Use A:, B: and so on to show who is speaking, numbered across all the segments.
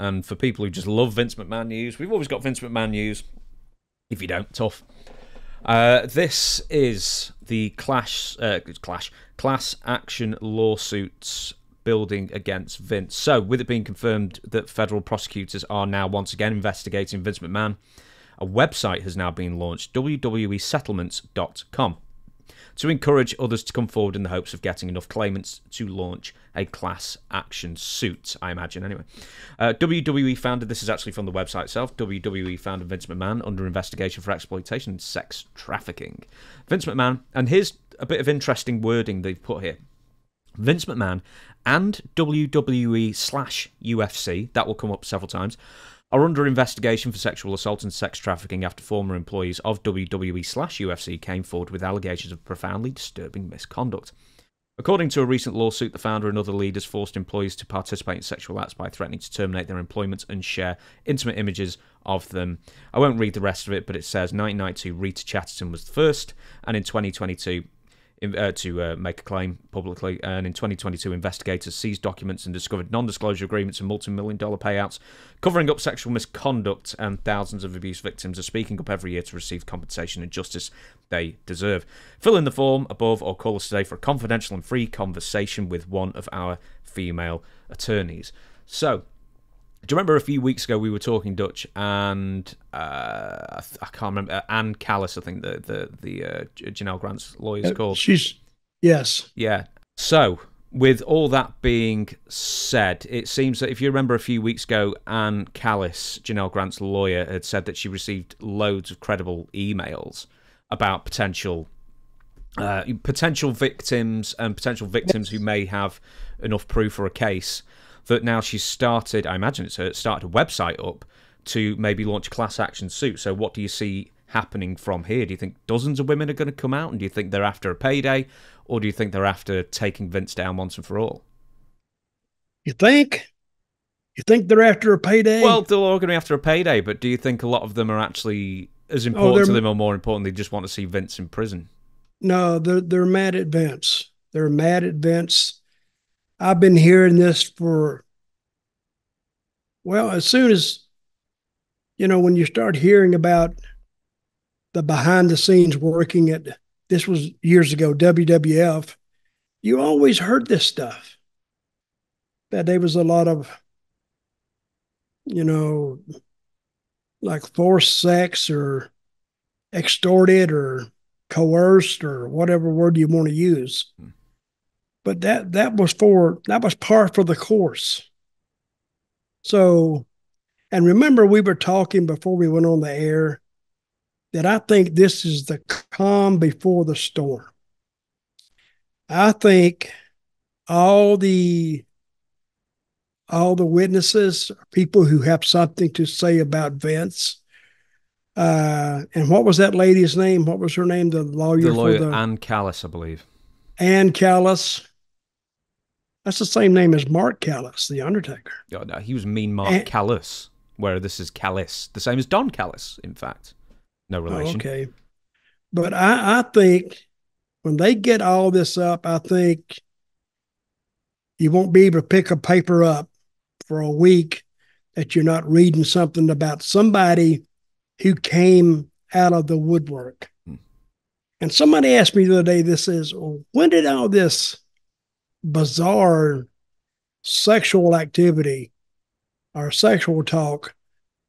A: And for people who just love Vince McMahon news, we've always got Vince McMahon news. If you don't, tough. Uh, this is the clash, uh, clash, class action lawsuits building against Vince. So, with it being confirmed that federal prosecutors are now once again investigating Vince McMahon, a website has now been launched, wwesettlements.com to encourage others to come forward in the hopes of getting enough claimants to launch a class action suit, I imagine, anyway. Uh, WWE founded, this is actually from the website itself, WWE founded Vince McMahon under investigation for exploitation and sex trafficking. Vince McMahon, and here's a bit of interesting wording they've put here. Vince McMahon and WWE slash UFC, that will come up several times, are under investigation for sexual assault and sex trafficking after former employees of WWE slash UFC came forward with allegations of profoundly disturbing misconduct. According to a recent lawsuit, the founder and other leaders forced employees to participate in sexual acts by threatening to terminate their employment and share intimate images of them. I won't read the rest of it, but it says 1992 Rita Chatterton was the first, and in 2022 uh, to uh, make a claim publicly. And in 2022, investigators seized documents and discovered non disclosure agreements and multi million dollar payouts covering up sexual misconduct. And thousands of abuse victims are speaking up every year to receive compensation and justice they deserve. Fill in the form above or call us today for a confidential and free conversation with one of our female attorneys. So, do you remember a few weeks ago we were talking Dutch and uh, I can't remember uh, Ann Callis, I think the the the uh, Janelle Grant's lawyer is uh, called.
B: She's yes,
A: yeah. So with all that being said, it seems that if you remember a few weeks ago, Ann Callis, Janelle Grant's lawyer, had said that she received loads of credible emails about potential uh, potential victims and potential victims who may have enough proof for a case that now she's started, I imagine it's her, started a website up to maybe launch a class action suit. So what do you see happening from here? Do you think dozens of women are going to come out? And do you think they're after a payday? Or do you think they're after taking Vince down once and for all?
B: You think? You think they're after a payday?
A: Well, they're all going to be after a payday, but do you think a lot of them are actually as oh, important oh, to them or more important, they just want to see Vince in prison?
B: No, they're they're mad at Vince. They're mad at Vince I've been hearing this for, well, as soon as, you know, when you start hearing about the behind the scenes working at, this was years ago, WWF, you always heard this stuff. That there was a lot of, you know, like forced sex or extorted or coerced or whatever word you want to use. Hmm but that that was for that was par for the course. So, and remember, we were talking before we went on the air that I think this is the calm before the storm. I think all the all the witnesses, people who have something to say about Vince. Uh, and what was that lady's name? What was her name? The lawyer,
A: the lawyer
B: for the
A: Ann Callis, I believe.
B: Ann Callis. That's the same name as Mark Callous, the Undertaker.
A: Oh, no, he was Mean Mark and, Callous, where this is Callis, the same as Don Callis, in fact. No oh, relation.
B: Okay. But I, I think when they get all this up, I think you won't be able to pick a paper up for a week that you're not reading something about somebody who came out of the woodwork. Hmm. And somebody asked me the other day, this is, well, when did all this bizarre sexual activity or sexual talk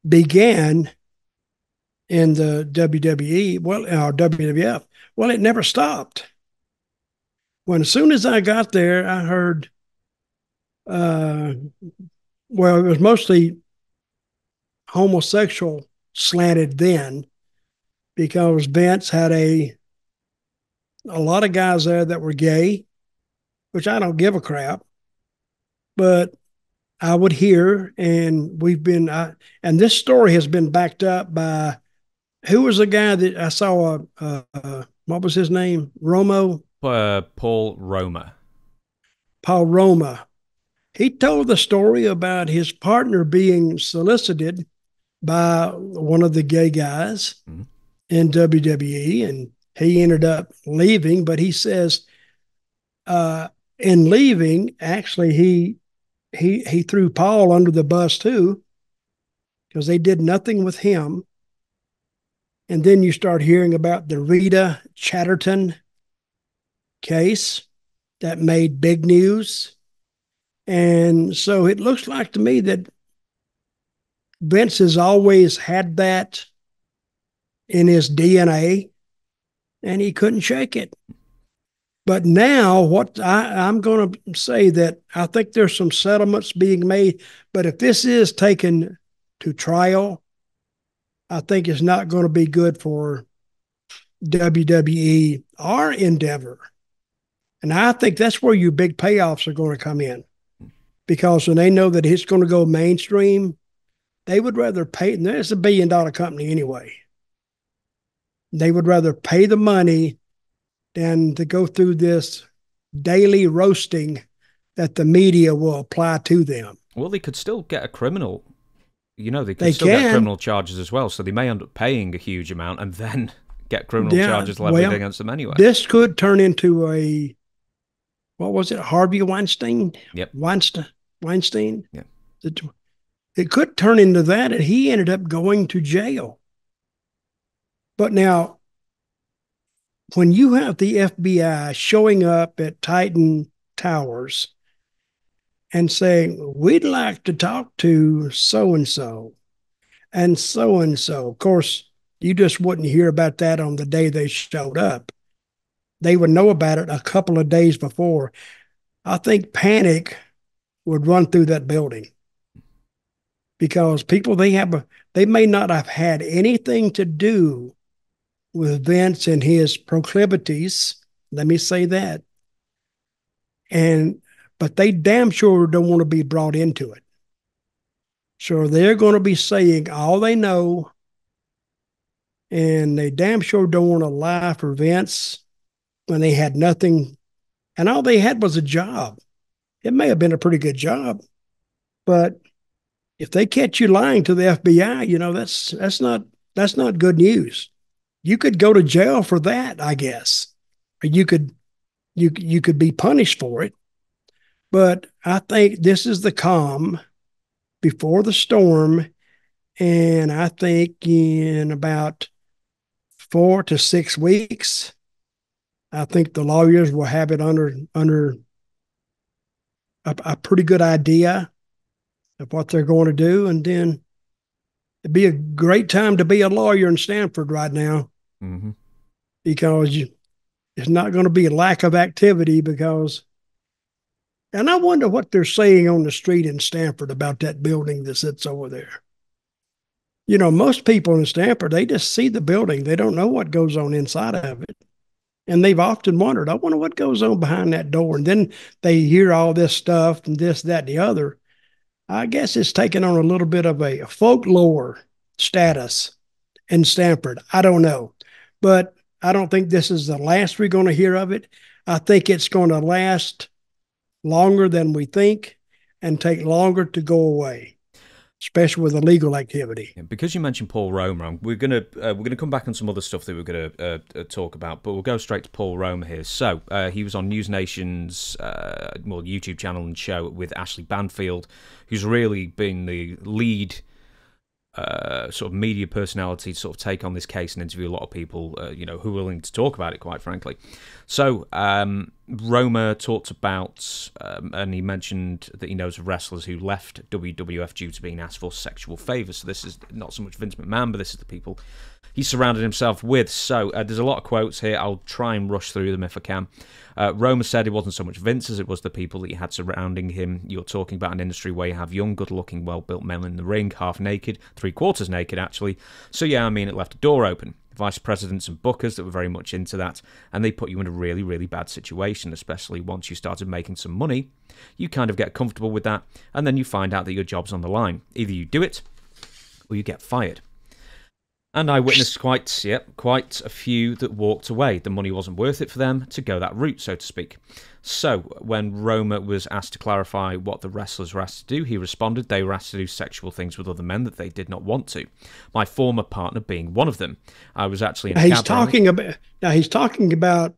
B: began in the WWE, well, or WWF. Well, it never stopped. When as soon as I got there, I heard, uh, well, it was mostly homosexual slanted then because Vince had a a lot of guys there that were gay which I don't give a crap, but I would hear, and we've been, I, and this story has been backed up by who was the guy that I saw? Uh, uh, what was his name? Romo.
A: Uh, Paul Roma.
B: Paul Roma. He told the story about his partner being solicited by one of the gay guys mm-hmm. in WWE, and he ended up leaving. But he says, uh, in leaving, actually, he he he threw Paul under the bus too, because they did nothing with him. And then you start hearing about the Rita Chatterton case that made big news. And so it looks like to me that Vince has always had that in his DNA and he couldn't shake it. But now, what I, am going to say that I think there's some settlements being made. But if this is taken to trial, I think it's not going to be good for WWE or Endeavor. And I think that's where your big payoffs are going to come in because when they know that it's going to go mainstream, they would rather pay. And it's a billion dollar company anyway. They would rather pay the money than to go through this daily roasting that the media will apply to them.
A: Well, they could still get a criminal. You know, they could they still can. get criminal charges as well. So they may end up paying a huge amount and then get criminal yeah, charges levied well, against them anyway.
B: This could turn into a what was it, Harvey Weinstein?
A: Yep.
B: Weinstein. Weinstein.
A: Yeah.
B: It, it could turn into that, and he ended up going to jail. But now, when you have the FBI showing up at Titan Towers and saying, We'd like to talk to so and so and so and so, of course, you just wouldn't hear about that on the day they showed up. They would know about it a couple of days before. I think panic would run through that building because people they have they may not have had anything to do with Vince and his proclivities. Let me say that. And but they damn sure don't want to be brought into it. So they're going to be saying all they know, and they damn sure don't want to lie for Vince when they had nothing, and all they had was a job. It may have been a pretty good job, but if they catch you lying to the FBI, you know that's that's not that's not good news you could go to jail for that, I guess. You could you you could be punished for it. But I think this is the calm before the storm. And I think in about four to six weeks, I think the lawyers will have it under under a, a pretty good idea of what they're going to do. And then it'd be a great time to be a lawyer in Stamford right now
A: mm-hmm.
B: because you, it's not going to be a lack of activity because and I wonder what they're saying on the street in Stamford about that building that sits over there. You know, most people in Stamford, they just see the building. They don't know what goes on inside of it. And they've often wondered, I wonder what goes on behind that door. And then they hear all this stuff and this, that, and the other. I guess it's taken on a little bit of a folklore status in Stamford. I don't know but I don't think this is the last we're going to hear of it. I think it's going to last longer than we think and take longer to go away, especially with illegal activity.
A: Because you mentioned Paul Roma, we're gonna uh, we're gonna come back on some other stuff that we're gonna uh, uh, talk about, but we'll go straight to Paul Roma here. So uh, he was on NewsNation's uh, well YouTube channel and show with Ashley Banfield, who's really been the lead sort of media personality to sort of take on this case and interview a lot of people, you know, who are willing to talk about it, quite frankly. So, um, Roma talked about, um, and he mentioned that he knows of wrestlers who left WWF due to being asked for sexual favors. So, this is not so much Vince McMahon, but this is the people he surrounded himself with. So, uh, there's a lot of quotes here. I'll try and rush through them if I can. Uh, Roma said it wasn't so much Vince as it was the people that he had surrounding him. You're talking about an industry where you have young, good looking, well built men in the ring, half naked, three quarters naked, actually. So, yeah, I mean, it left a door open. Vice presidents and bookers that were very much into that, and they put you in a really, really bad situation, especially once you started making some money. You kind of get comfortable with that, and then you find out that your job's on the line. Either you do it or you get fired. And I witnessed quite, yep, quite a few that walked away. The money wasn't worth it for them to go that route, so to speak. So, when Roma was asked to clarify what the wrestlers were asked to do, he responded they were asked to do sexual things with other men that they did not want to. My former partner being one of them. I was actually in
B: now he's talking about now he's talking about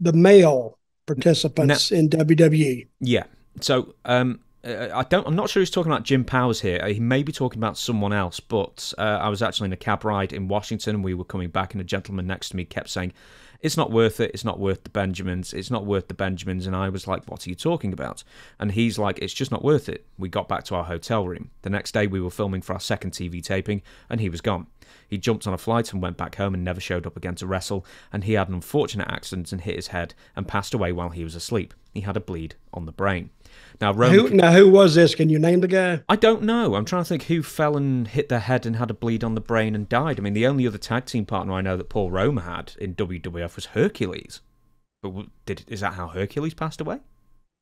B: the male participants now, in WWE.
A: Yeah. So, um, I don't. I'm not sure he's talking about Jim Powers here. Uh, He may be talking about someone else. But uh, I was actually in a cab ride in Washington. We were coming back, and a gentleman next to me kept saying, "It's not worth it. It's not worth the Benjamins. It's not worth the Benjamins." And I was like, "What are you talking about?" And he's like, "It's just not worth it." We got back to our hotel room. The next day, we were filming for our second TV taping, and he was gone. He jumped on a flight and went back home and never showed up again to wrestle. And he had an unfortunate accident and hit his head and passed away while he was asleep. He had a bleed on the brain. Now, Roman.
B: Who, now, who was this? Can you name the guy?
A: I don't know. I'm trying to think who fell and hit their head and had a bleed on the brain and died. I mean, the only other tag team partner I know that Paul Roma had in WWF was Hercules. But did is that how Hercules passed away?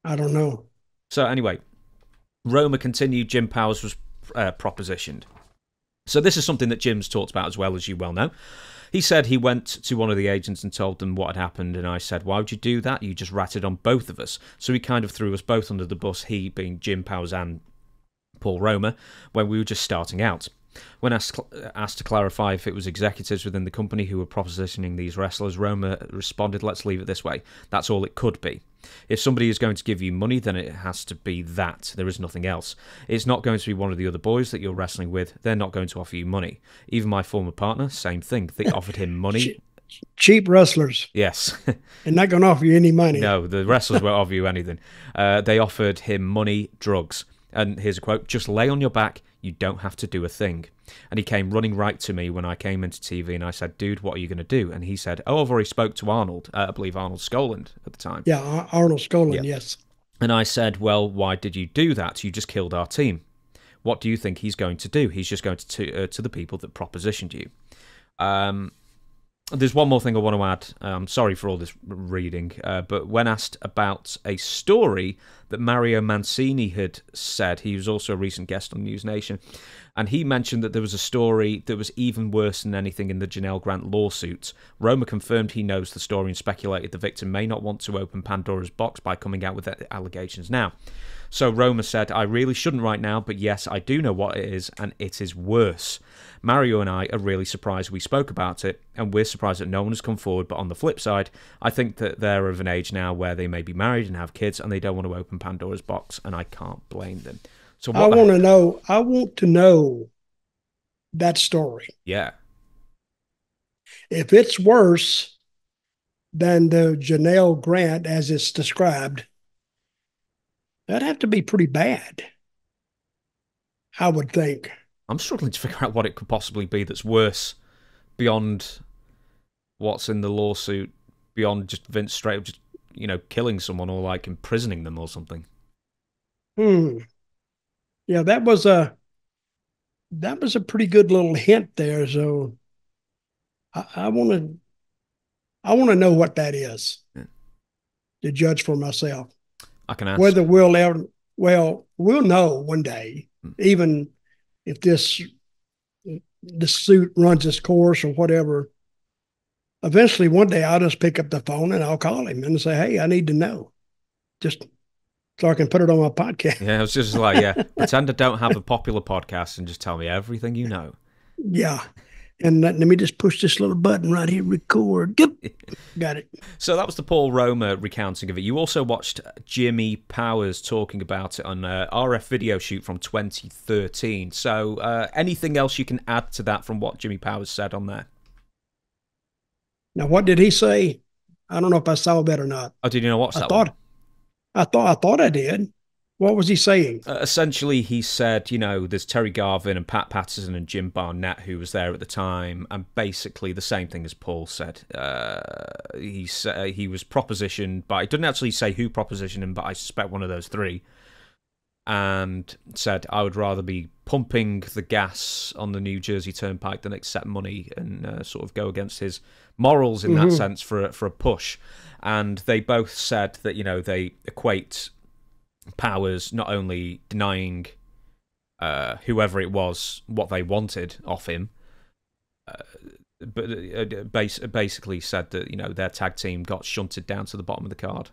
B: I don't know.
A: So anyway, Roma continued. Jim Powers was uh, propositioned. So this is something that Jim's talked about as well, as you well know. He said he went to one of the agents and told them what had happened, and I said, "Why would you do that? You just ratted on both of us." So he kind of threw us both under the bus. He being Jim Powers and Paul Roma, when we were just starting out. When asked, asked to clarify if it was executives within the company who were propositioning these wrestlers, Roma responded, Let's leave it this way. That's all it could be. If somebody is going to give you money, then it has to be that. There is nothing else. It's not going to be one of the other boys that you're wrestling with. They're not going to offer you money. Even my former partner, same thing. They offered him money.
B: Cheap wrestlers
A: Yes.
B: and not going to offer you any money.
A: No, the wrestlers won't offer you anything. Uh, they offered him money, drugs. And here's a quote just lay on your back. You don't have to do a thing. And he came running right to me when I came into TV and I said, dude, what are you going to do? And he said, oh, I've already spoke to Arnold. Uh, I believe Arnold Skaaland at the time.
B: Yeah, Ar- Arnold Skaaland,
A: Yeah.
B: yes.
A: And I said, well, why did you do that? You just killed our team. What do you think he's going to do? He's just going to to, uh, to the people that propositioned you. Um, there's one more thing I want to add. I'm um, sorry for all this reading, uh, but when asked about a story that Mario Mancini had said, he was also a recent guest on NewsNation, and he mentioned that there was a story that was even worse than anything in the Janelle Grant lawsuits. Roma confirmed he knows the story and speculated the victim may not want to open Pandora's box by coming out with allegations now. So Roma said, I really shouldn't right now, but yes, I do know what it is, and it is worse. Mario and I are really surprised we spoke about it, and we're surprised that no one has come forward. But on the flip side, I think that they're of an age now where they may be married and have kids, and they don't want to open Pandora's box, and I can't blame them. So
B: I want to know. I want to know that story.
A: yeah,
B: If it's worse than the Janelle Grant as it's described, that'd have to be pretty bad. I would think.
A: I'm struggling to figure out what it could possibly be that's worse beyond what's in the lawsuit, beyond just Vince straight up just you know killing someone or like imprisoning them or something.
B: Hmm. Yeah, that was a that was a pretty good little hint there. So I want to I want to know what that is
A: Yeah.
B: to judge for myself.
A: I can ask.
B: Whether we'll ever well we'll know one day,
A: Hmm.
B: even if this this suit runs its course or whatever. Eventually, one day I'll just pick up the phone and I'll call him and say, "Hey, I need to know," just so I can put it on my podcast.
A: Yeah, I was just like, yeah, pretend I don't have a popular podcast and just tell me everything you know.
B: Yeah. And let, let me just push this little button right here, record. Got it.
A: So that was the Paul Roma recounting of it. You also watched Jimmy Powers talking about it on uh, RF video shoot from 2013. So uh, anything else you can add to that from what Jimmy Powers said on there?
B: Now, what did he say? I don't know if I saw that or not.
A: Oh, did you know watch
B: I
A: that
B: thought,
A: one?
B: I thought, I thought I did. What was he saying?
A: Uh, essentially, he said, you know, there's Terry Garvin and Pat Patterson and Jim Barnett who was there at the time, and basically the same thing as Paul said. Uh, he sa- he was propositioned, but he didn't actually say who propositioned him, but I suspect one of those three. And said, I would rather be pumping the gas on the New Jersey Turnpike than accept money and uh, sort of go against his morals in that
B: Mhm.
A: sense for a, for a push. And they both said that you know they equate powers not only denying uh, whoever it was what they wanted off him, uh, but uh, bas- basically said that you know their tag team got shunted down to the bottom of the card.